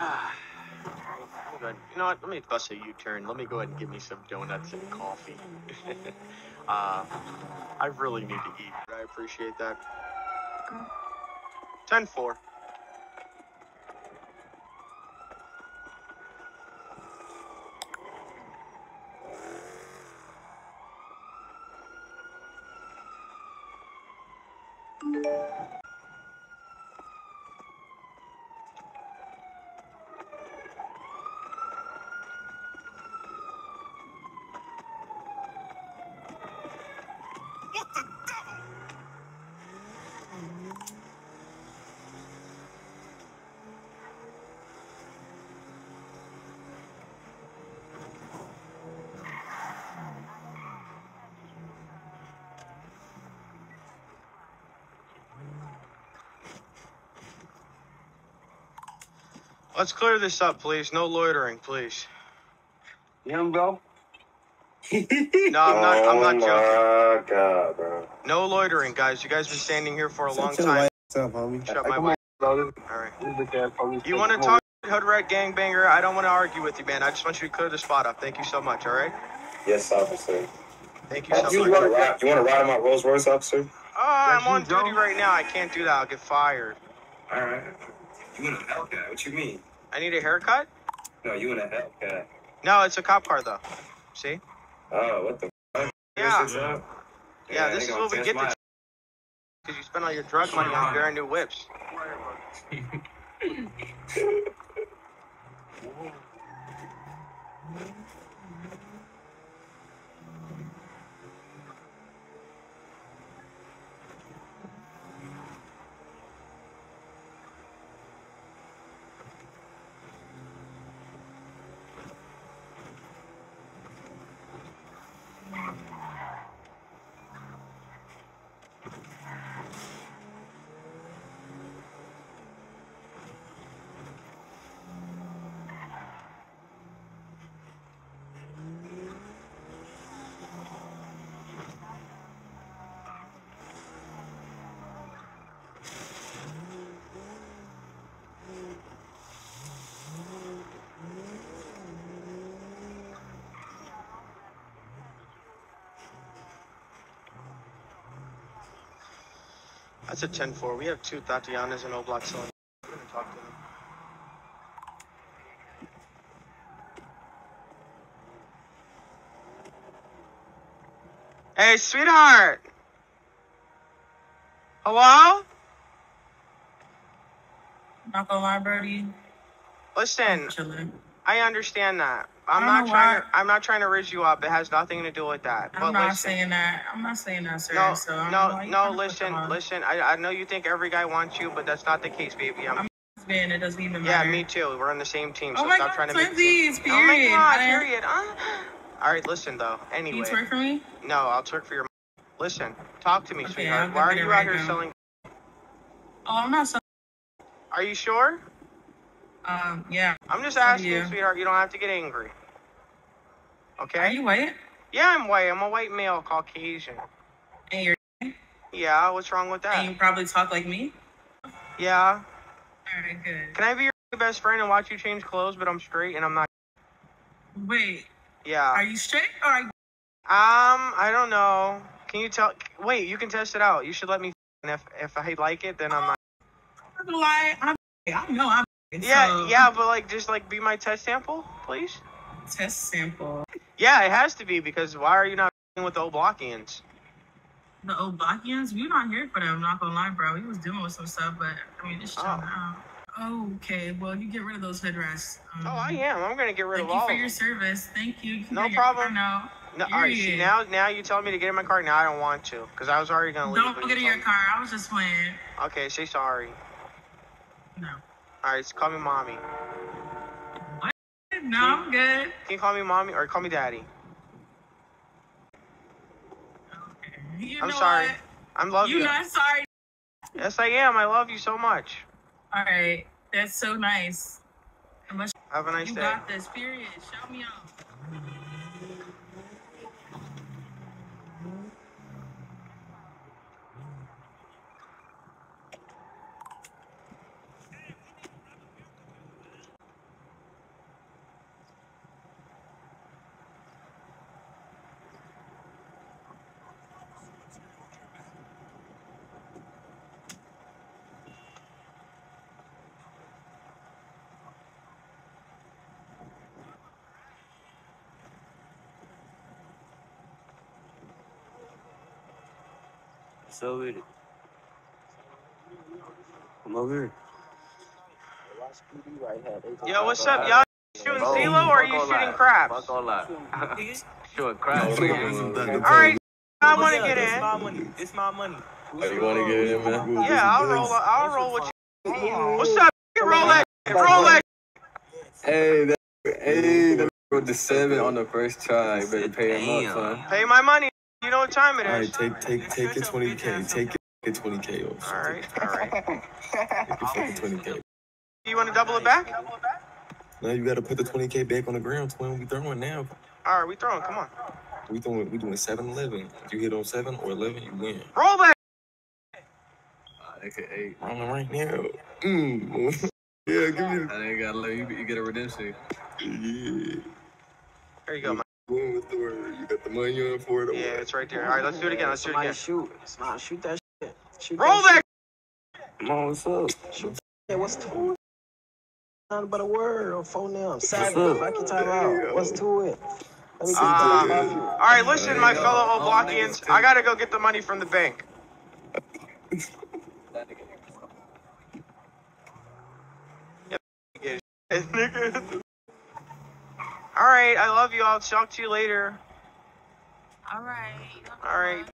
I'm good. You know what? Let me bust a U-turn. Let me go ahead and give me some donuts and coffee. uh, I really need to eat. I appreciate that. 10-4. Let's clear this up, please. No loitering, please. Young bro. No, I'm not. I'm not oh joking. Oh my god, bro. No loitering, guys. You guys been standing here for a long time. ass up, homie. Shut my come way. on, bro. This, All right. this is the cat police. You want to talk hood rat gangbanger? I don't want to argue with you, man. I just want you to clear the spot up. Thank you so much. All right. Yes, officer. Thank you so You so Want to ride? You want to ride in my Rolls Royce, officer? Oh, I'm on duty right now. I can't do that. I'll get fired. All right. You in a Hellcat? What you mean? I need a haircut? No, you in a Hellcat. No, it's a cop car though. See? Oh, what the? fuck? Yeah. This is? Yeah, this is what we get my- to because you spend all your drug money on brand new whips. That's a 10-4. We have two Tatianas and Oblak selling. We're gonna talk to them. Hey, sweetheart. Hello? Not gonna lie, Birdie. Listen. I understand that. I'm not trying to. I'm not trying to rizz you up. It has nothing to do with that. I'm but not listen, saying that. I'm not saying that, sir. no, so no, know why you no. trying to put Listen, listen. I, I know you think every guy wants you, but that's not the case, baby. I'm, I'm Man, it doesn't even matter. yeah, me too. We're on the same team, so Oh my stop god, trying to make. twinsies, Oh my god, I- period. Uh, all right, listen though. Can Anyway, you twerk for me? no, I'll twerk for your. Listen, talk to me, Okay, sweetheart. Why are you right out here now. selling? Oh, I'm not so. Are you sure? Um, yeah. I'm just asking, you. sweetheart. You don't have to get angry. Okay. Are you white? Yeah, I'm white. I'm a white male, Caucasian. And you're Yeah, what's wrong with that? and you probably talk like me. Yeah. All right, good. Can I be your best friend and watch you change clothes, but I'm straight and I'm not? Wait, Yeah. are you straight or are you? Um, I don't know. Can you tell? Wait, you can test it out. You should let me. And if if I like it, then I'm not. I'm not gonna lie. I'm. I know I'm. Yeah, so- yeah, but like, just like be my test sample, please. Test sample. Yeah, it has to be because why are you not with the Oblockians? The Oblakians, we not here for them. Not gonna lie, bro. We was dealing with some stuff, but I mean, just chill Oh. now. Okay, well, you get rid of those headrests. Um, Oh, I am. I'm gonna get rid of all. Thank you for your service. Thank you. You No problem. now. No, all right. See now, now you telling me to get in my car. Now I don't want to because I was already gonna leave. Don't get you in your me- car. I was just playing. Okay, say sorry. No. All right, so call me mommy. No, I'm good. Can you call me mommy or call me daddy? Okay. You I'm sorry. What? I love You you. not sorry. Yes, I am. I love you so much. All right. That's so nice. Have a nice you day. got this, period. Shout me out. So with it. Come over here. Yo, what's up, y'all? Shooting CeeLo or are you shooting craps? Fuck all that. Shooting No, craps. All right, I want to get in. It's my money. It's my money. Oh, you want to get in, man? Yeah, I'll roll. I'll roll with you. What's up? Roll that. Roll that. Hey, that, hey, that with the seven on the first try. You better pay him up, son. Pay my money. You know what time it All right, is. take take take your twenty k. Take your twenty k off. All right, all right. Take your fucking twenty k. You want to double it back? Now you gotta put the twenty k back on the ground. Twin, we throwing now. All right, we throwing. Come on. We doing we doing seven eleven. If you hit on seven or eleven, you win. Roll that. Ah, nigga, eight. Rolling right now. Mm. yeah, give me. I ain't got to you, you get a redemption. Yeah. There you go, man. Boom, what's the word? You got the money on for it. Yeah, it's right there. All right, let's do it again. Let's do it again. shoot. Somebody shoot that shit. Shoot Roll that. Come on, what's up? Shoot that. What's to it? Nothing but a word or phone now. Savage. up? Fuck your time out. What's to it? Let me get Uh, the off you. All right, listen, my fellow Oblakians. I gotta go get the money from the bank. Nigga. All right, I love you. I'll talk to you later. All right. All right.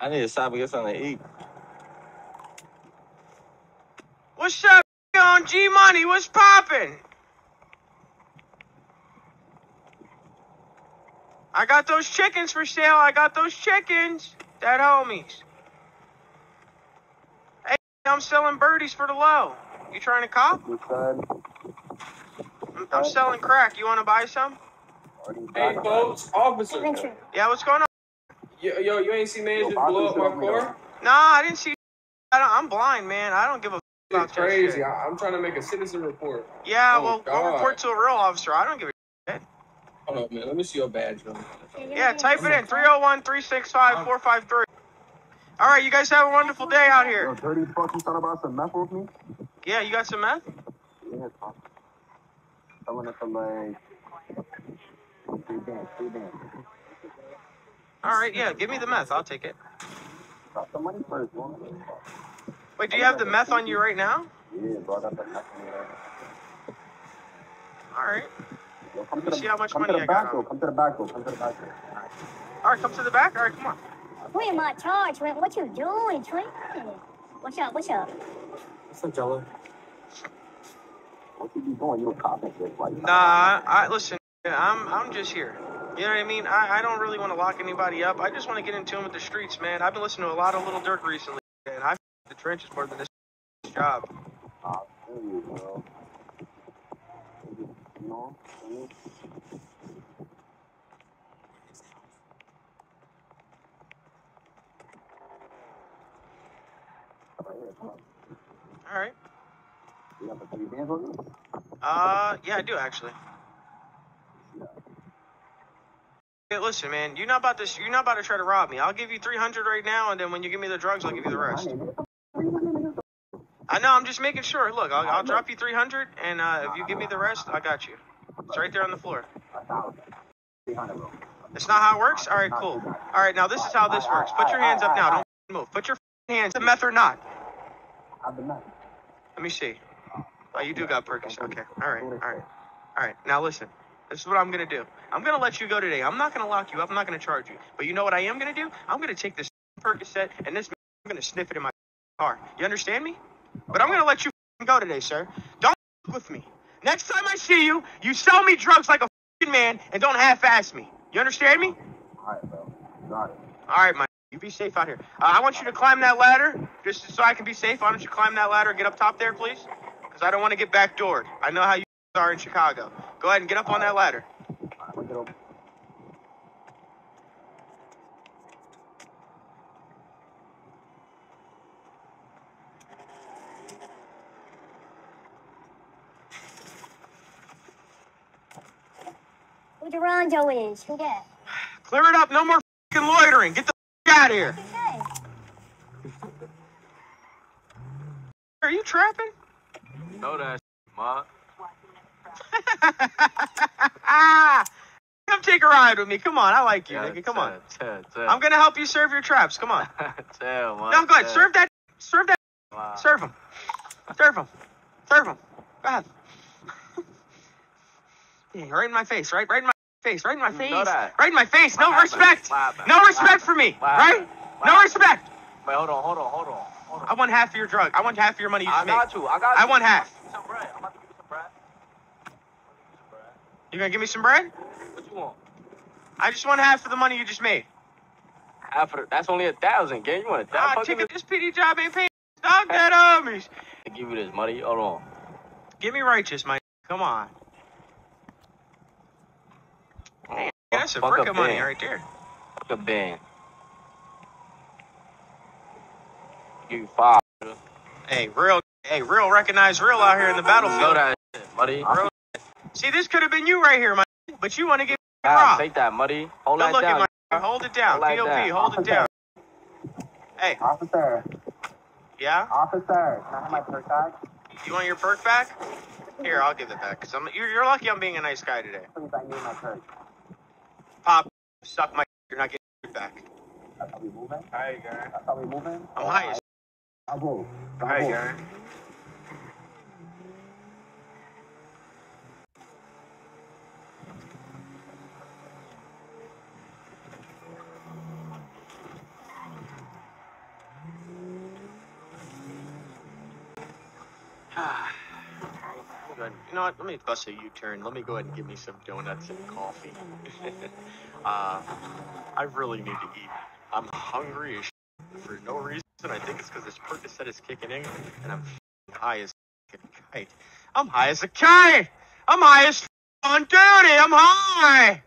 I need to stop and get something to eat. What's up on G Money? What's poppin'? I got those chickens for sale. I got those chickens. That homies. Hey, I'm selling birdies for the low. You trying to cop? I'm- I'm selling crack. You want to buy some? Hey, folks, officer. Yeah, what's going on? Yo, yo, you ain't see man just blow up my car? Nah, I didn't see. I don't, I'm blind, man. I don't give a f- about It's that crazy. I, I'm trying to make a citizen report. Yeah, Oh, well, go God. report to a real officer. I don't give a Hold on, man. Let me see your badge, man. Yeah, type it in 301 365 453. All right, you guys have a wonderful day out here. dirty fuck, you thought about some meth with me? Yeah, you got some meth? Yeah, fuck. Someone at the like. Three bands, three bands. All right, yeah, give me the meth. I'll take it. Drop the money first, woman. Wait, do you have the meth on you right now? Yeah, bro, I got the meth in there. All right. Yo, come to the, see how much come money to the I back on. door, come to the back door, come to the back door. All right, come to the back. All right, come on. Where my charge, Trent? What you doing, Trent? What's up? What's up? What's up, Jello? What you be doing? You a cop and shit. Why you Nah, I, I listen. I'm I'm just here. You know what I mean? I, I don't really want to lock anybody up. I just want to get in tune with the streets, man. I've been listening to a lot of Lil Durk recently, and I the trenches more than this job. Ah, Feel you, bro. You know? I mean, Right here, come on. All right. You got the three bands? Uh, yeah, I do actually. Hey, listen, man. You're not about to. You're not about to try to rob me. I'll give you 300 right now, and then when you give me the drugs, I'll give you the rest. I know. I'm just making sure. Look, I'll, I'll drop you 300, and uh, if you give me the rest, I got you. It's right there on the floor. It's not how it works. All right, cool. All right, now this is how this works. Put your hands up now. Don't move. Put your hands. The meth or not? Have. Let me see. Oh, you do got Perkins. Okay. All right. All right. All right. Now listen. This is what I'm gonna do. I'm gonna let you go today. I'm not gonna lock you up. I'm not gonna charge you. But you know what I am gonna do? I'm gonna take this Percocet and this. I'm gonna sniff it in my car. You understand me? But I'm gonna let you go today, sir. Don't with me. Next time I see you, you sell me drugs like a man and don't half-ass me. You understand me? Alright, bro. Got it. All right, Mike. You be safe out here. Uh, I want you to climb that ladder, just so I can be safe. Why don't you climb that ladder and get up top there, please? Because I don't want to get backdoored. I know how you are in Chicago. Go ahead and get up on that ladder. We'll get over. Who Durando is? Who that? Clear it up. No more fing loitering. Get the f- out of here. Are you trapping? Know that, ma. Come take a ride with me. Come on, I like you, Yeah, nigga. Come on. chill, chill. I'm gonna help you serve your traps. Come on. chill, man. No, go ahead. Serve that. Serve that. Wow. Serve him. Serve him. Serve him. Go ahead. Yeah, right in my face. Right, right in my face. Right in my face. Right in my face. No respect. No respect for me. Right? No respect. Wait, hold on, hold on, hold on. I want half of your drug. I want half of your money you I just made. got you. I got you. I want half. Some bread. I'm about to give you some bread. You gonna give me some bread? What you want? I just want half of the money you just made. Half of the, that's only a thousand, gang. You want a thousand? ticket. This PD job ain't paying. Dog that homies. to give you this money. Hold on. Give me righteous, my. Come on. Oh, Damn, that's a brick of money right there. Fuck a band. Give you five. Hey, real. Hey, real. Recognize real out here in the Know battlefield. that shit, buddy. Real. See, this could have been you right here, my. But you want to get God, robbed. take that, muddy. Hold Good that looking, down. my. Hold it down. Hold POP. down. Hold it down. Hey, Officer, yeah. officer, can I have my perk tag? You want your perk back? Here, I'll give it back. Cause I'm. You're, you're lucky I'm being a nice guy today. Please, I need my perk. Pop, suck my. You're not getting it back. That's how we moving? Alright, guy. That's how we moving? I'm high as. Bravo. Alright, guy. Good. You know what? Let me bust a U-turn. Let me go ahead and give me some donuts and coffee. uh, I really need to eat. I'm hungry as shit for no reason. I think it's because this Percocet is kicking in, and I'm high as a kite. I'm high as a kite. I'm high as on duty. I'm high.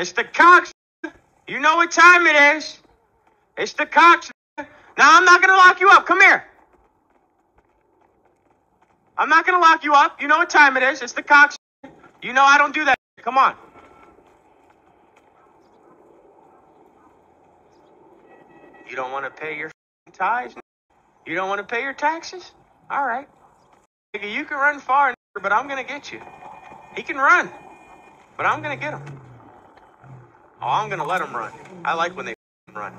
It's the Cox. You know what time it is. It's the Cox. Now I'm not gonna lock you up. Come here. I'm not gonna lock you up. You know what time it is. It's the Cox. You know I don't do that. Come on. You don't want to pay your tithes? You don't want to pay your taxes? All right. You can run far, but I'm gonna get you. He can run, but I'm gonna get him. Oh, I'm gonna let them run. I like when they run.